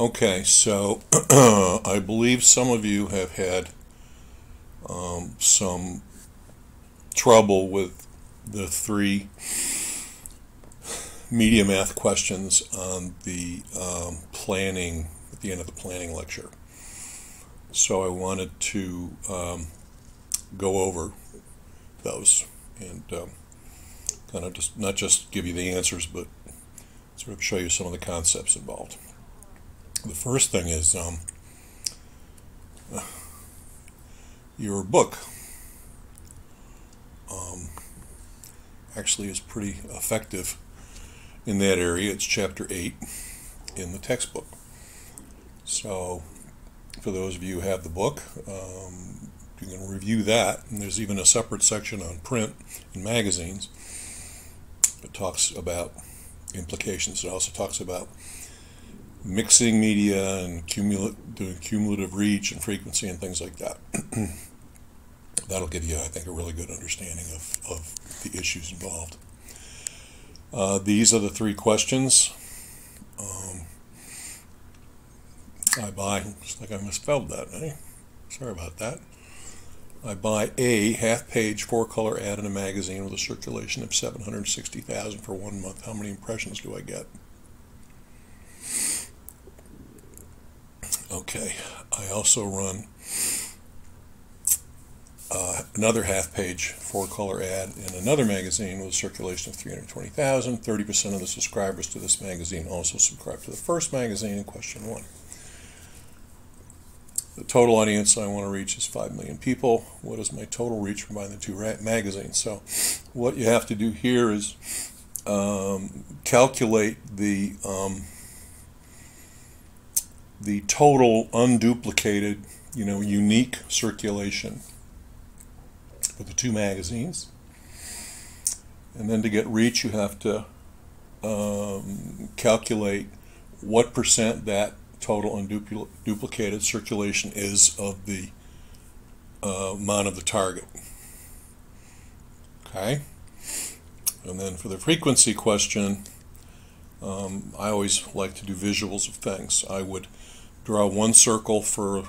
Okay, so I believe some of you have had um, some trouble with the three media math questions on the um, planning, at the end of the planning lecture. So I wanted to um, go over those and um, kind of just not just give you the answers, but sort of show you some of the concepts involved. The first thing is um, your book um, actually is pretty effective in that area. It's chapter 8 in the textbook. So, for those of you who have the book, um, you can review that. And there's even a separate section on print in magazines that talks about implications. It also talks about mixing media and cumulative, doing cumulative reach and frequency and things like that. That'll give you, I think, a really good understanding of, of the issues involved. Uh, these are the three questions. Um, I buy, looks like I misspelled that, eh? Sorry about that. I buy a half-page four-color ad in a magazine with a circulation of 760,000 for one month. How many impressions do I get? Okay, I also run uh, another half-page four-color ad in another magazine with a circulation of 320,000. 30% of the subscribers to this magazine also subscribe to the first magazine in question one. The total audience I want to reach is 5 million people. What is my total reach combining the two magazines? So what you have to do here is um, calculate the um, the total unduplicated, you know, unique circulation for the two magazines. And then to get reach, you have to um, calculate what percent that total unduplicated circulation is of the uh, amount of the target. Okay? And then for the frequency question, um, I always like to do visuals of things. I would draw one circle for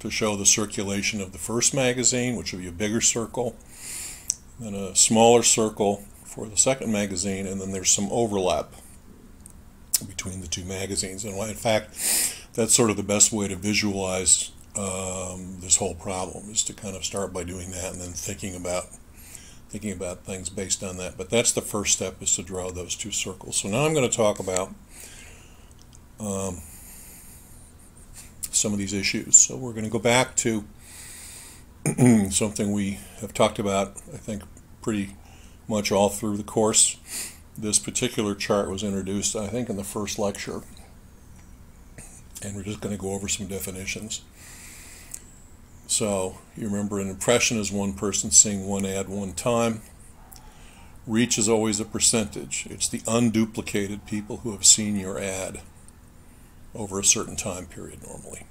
to show the circulation of the first magazine, which would be a bigger circle, then a smaller circle for the second magazine, and then there's some overlap between the two magazines. And in fact, that's sort of the best way to visualize um, this whole problem is to kind of start by doing that and then thinking about thinking about things based on that. But that's the first step is to draw those two circles. So now I'm going to talk about um, some of these issues. So we're going to go back to something we have talked about, I think, pretty much all through the course. This particular chart was introduced, I think, in the first lecture. And we're just going to go over some definitions. So you remember an impression is one person seeing one ad one time. Reach is always a percentage. It's the unduplicated people who have seen your ad over a certain time period normally.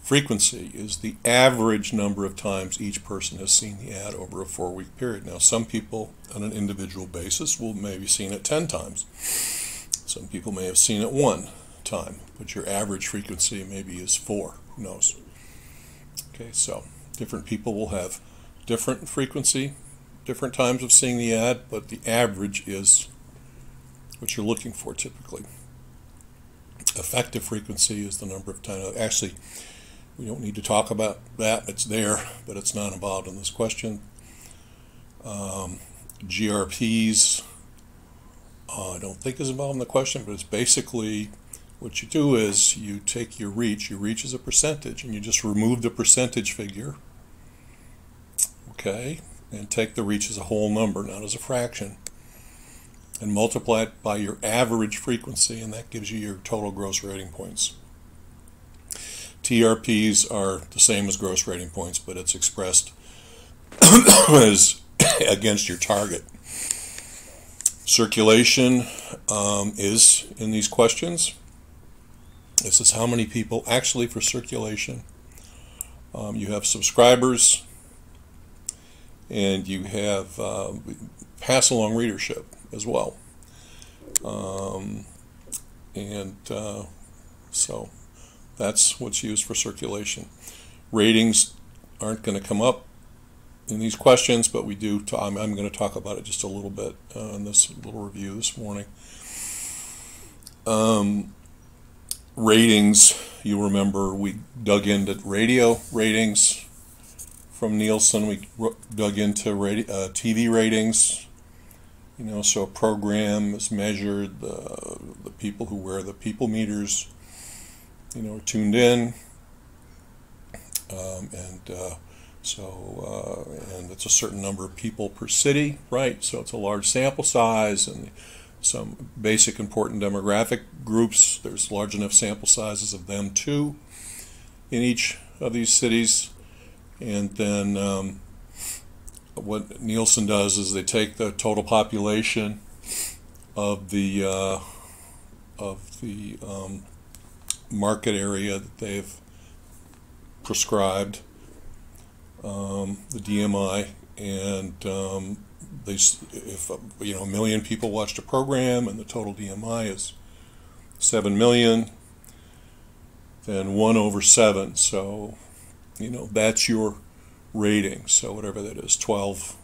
Frequency is the average number of times each person has seen the ad over a four week period. Now, some people on an individual basis will maybe seen it 10 times. Some people may have seen it one time, but your average frequency maybe is four. Who knows? Okay, so different people will have different frequency, different times of seeing the ad, but the average is what you're looking for typically. Effective frequency is the number of times. Actually, we don't need to talk about that. It's there, but it's not involved in this question. Um, GRPs, uh, I don't think is involved in the question, but it's basically what you do is you take your reach, your reach is a percentage, and you just remove the percentage figure, okay, and take the reach as a whole number, not as a fraction, and multiply it by your average frequency, and that gives you your total gross rating points. TRPs are the same as gross rating points, but it's expressed as against your target. Circulation um, is in these questions. This is how many people actually for circulation. Um, you have subscribers and you have uh, pass along readership as well. Um, and uh, So that's what's used for circulation. Ratings aren't going to come up in these questions, but we do. I'm, I'm going to talk about it just a little bit uh, in this little review this morning. Um, ratings, you remember we dug into radio ratings from Nielsen. We dug into radio, uh, TV ratings. You know, so a program is measured. The the people who wear the people meters, you know, are tuned in, um, and uh, so uh, and it's a certain number of people per city, right? So it's a large sample size and some basic important demographic groups. There's large enough sample sizes of them too in each of these cities. And then um, what Nielsen does is they take the total population of the uh, of the um, market area that they've prescribed, um, the DMA, and um, they if you know a million people watched a program and the total DMA is seven million, then one over seven. So you know, that's your rating. So whatever that is, 12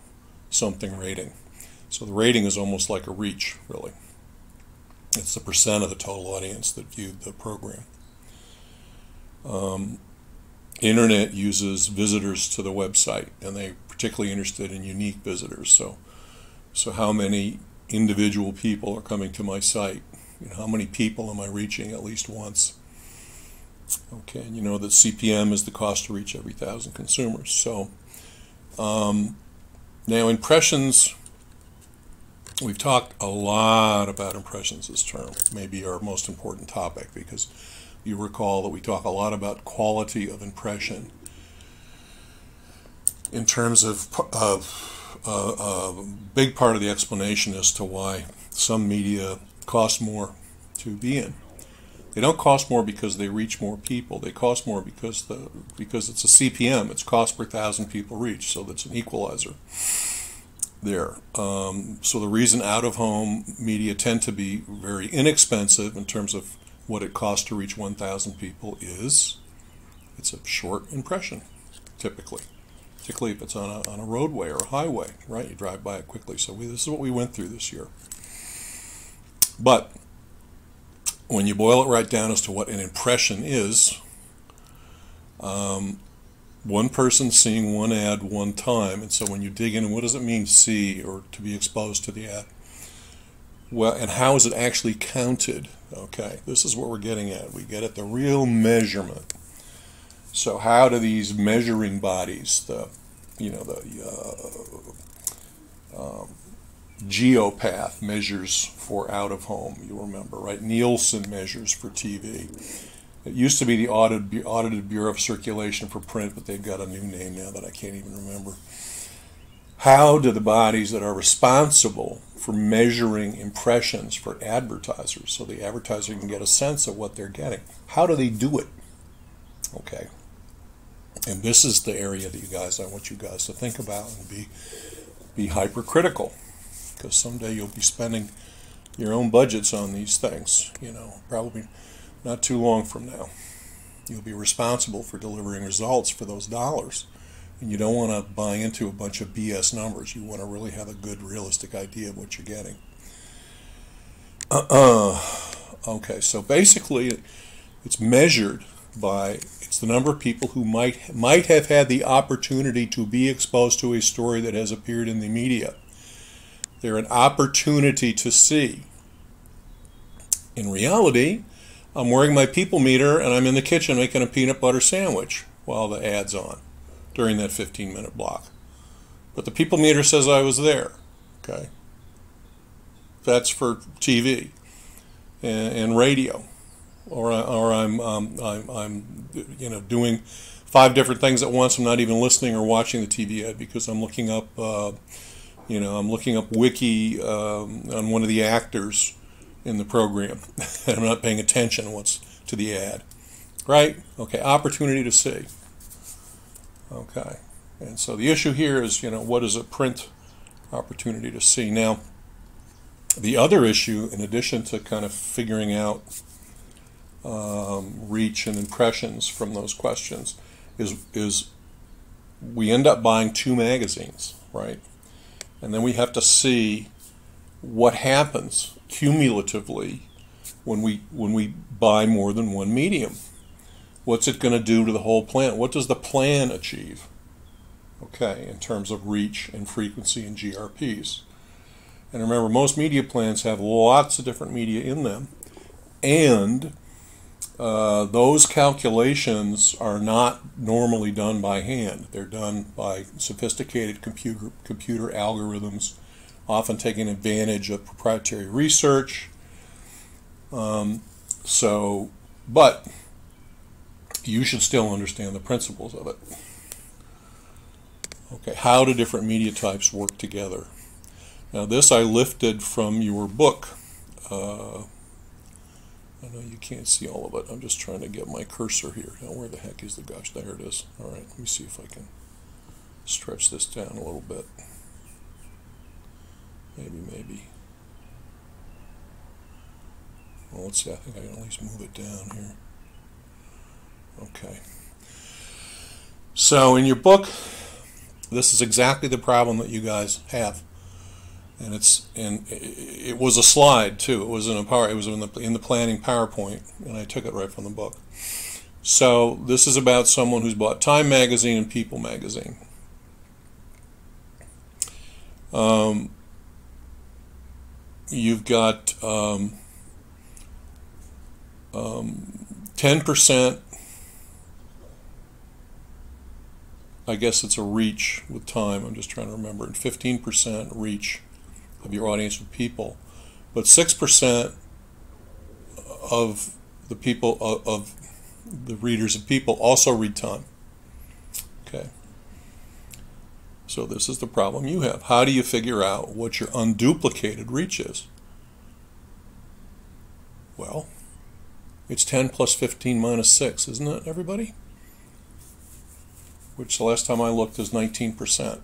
something rating. So the rating is almost like a reach, really. It's the percent of the total audience that viewed the program. Um, Internet uses visitors to the website, and they're particularly interested in unique visitors. So, so how many individual people are coming to my site? You know, how many people am I reaching at least once? Okay, and you know that CPM is the cost to reach every thousand consumers. So um, now impressions, we've talked a lot about impressions this term, maybe our most important topic because you recall that we talk a lot about quality of impression in terms of, of uh, a big part of the explanation as to why some media cost more to be in. They don't cost more because they reach more people. They cost more because the because it's a CPM. It's cost per thousand people reached, so that's an equalizer there. Um, so the reason out of home media tend to be very inexpensive in terms of what it costs to reach 1,000 people is it's a short impression, typically. Particularly if it's on a, on a roadway or a highway, right? You drive by it quickly. So we, this is what we went through this year. But when you boil it right down as to what an impression is, um, one person seeing one ad one time, and so when you dig in, what does it mean to see or to be exposed to the ad? Well, and how is it actually counted? Okay, this is what we're getting at. We get at the real measurement. So, how do these measuring bodies, the, you know, the uh, um, Geopath measures for out of home, you remember, right? Nielsen measures for TV. It used to be the Audited, Audited Bureau of Circulation for print, but they've got a new name now that I can't even remember. How do the bodies that are responsible for measuring impressions for advertisers, so the advertiser can get a sense of what they're getting, how do they do it? Okay. And this is the area that you guys, I want you guys to think about and be, be hypercritical because someday you'll be spending your own budgets on these things, you know, probably not too long from now. You'll be responsible for delivering results for those dollars. And you don't want to buy into a bunch of BS numbers. You want to really have a good, realistic idea of what you're getting. Uh, okay, so basically, it's measured by it's the number of people who might might have had the opportunity to be exposed to a story that has appeared in the media. They're an opportunity to see. In reality, I'm wearing my people meter and I'm in the kitchen making a peanut butter sandwich while the ad's on during that 15 minute block. But the people meter says I was there. Okay. That's for TV and, and radio. Or, or I'm, um, I'm, I'm, you know, doing five different things at once. I'm not even listening or watching the TV ad because I'm looking up uh, you know, I'm looking up wiki um, on one of the actors in the program, I'm not paying attention what's to the ad. Right? Okay, opportunity to see. Okay, and so the issue here is, you know, what is a print opportunity to see? Now, the other issue, in addition to kind of figuring out um, reach and impressions from those questions is is we end up buying two magazines, right? And then we have to see what happens cumulatively when we when we buy more than one medium. What's it going to do to the whole plan? What does the plan achieve? Okay, in terms of reach and frequency and GRPs. And remember, most media plans have lots of different media in them, and uh, those calculations are not normally done by hand. They're done by sophisticated computer, computer algorithms, often taking advantage of proprietary research. Um, so, but you should still understand the principles of it. Okay, how do different media types work together? Now, this I lifted from your book. Uh, I know you can't see all of it. I'm just trying to get my cursor here. Now, where the heck is the gosh? There it is. All right, let me see if I can stretch this down a little bit. Maybe, maybe. Well, let's see. I think I can at least move it down here. Okay. So, in your book, this is exactly the problem that you guys have and it's and it was a slide too. It was in a power. It was in the in the planning PowerPoint, and I took it right from the book. So this is about someone who's bought Time magazine and People magazine. Um, you've got um, um, 10%. I guess it's a reach with time. I'm just trying to remember. And 15% reach of your audience of people, but 6% of the people, of, of the readers of people also read time. Okay. So this is the problem you have. How do you figure out what your unduplicated reach is? Well, it's 10 plus 15 minus 6, isn't it, everybody? Which the last time I looked is 19%.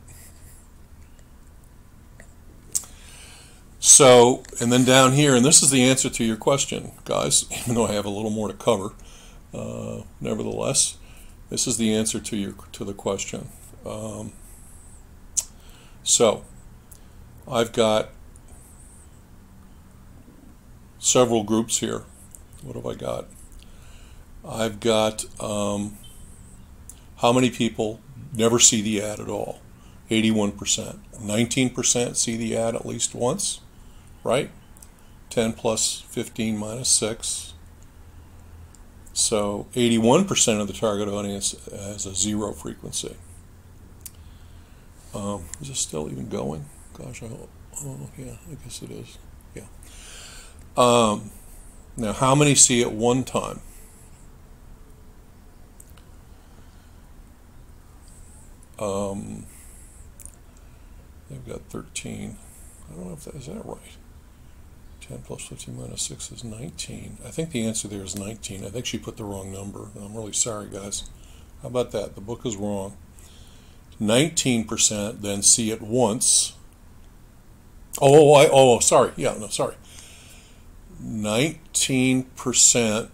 So, and then down here, and this is the answer to your question, guys, even though I have a little more to cover. Uh, nevertheless, this is the answer to your to the question. Um, so, I've got several groups here. What have I got? I've got um, how many people never see the ad at all? 81%. 19% see the ad at least once right? 10 plus 15 minus 6. So 81% of the target audience has a zero frequency. Um, is this still even going? Gosh, I hope. Oh, yeah, I guess it is. Yeah. Um, now, how many see it one time? Um, they've got 13. I don't know if that is that right. 10 plus 15 minus 6 is 19. I think the answer there is 19. I think she put the wrong number. I'm really sorry, guys. How about that? The book is wrong. 19% then see it once. Oh, I, oh, sorry. Yeah, no, sorry. 19%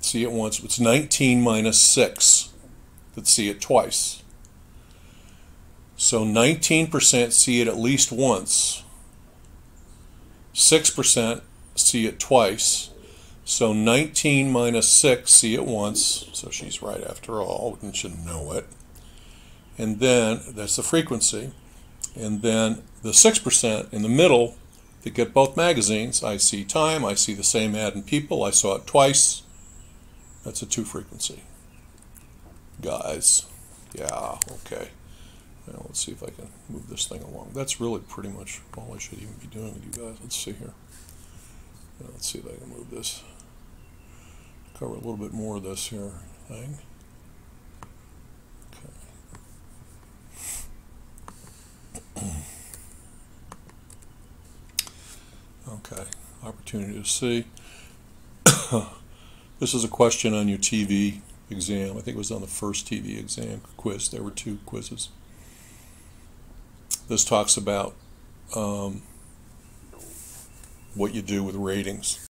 see it once. It's 19 minus 6 that see it twice. So 19% see it at least once. 6% see it twice. So 19 minus 6 see it once. So she's right after all, and should know it. And then that's the frequency. And then the 6% in the middle that get both magazines, I see time, I see the same ad in people, I saw it twice. That's a two frequency. Guys, yeah, okay. Now let's see if I can move this thing along. That's really pretty much all I should even be doing with you guys. Let's see here. Now let's see if I can move this. Cover a little bit more of this here thing. Okay. okay. Opportunity to see. this is a question on your TV exam. I think it was on the first TV exam quiz. There were two quizzes. This talks about um, what you do with ratings.